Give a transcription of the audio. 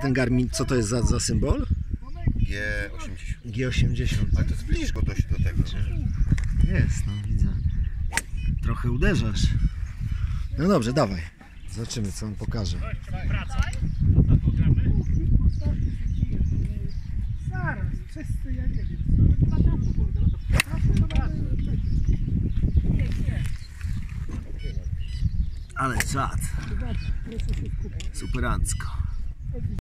Ten Garmin, co to jest za, za symbol? G80. G80. Ale to zbliż go dość do tego. Jest, no widzę. Trochę uderzasz. No dobrze, dawaj. Zobaczymy, co on pokaże. Zaraz, wszyscy ja nie wiem. Ale czad. Superancko.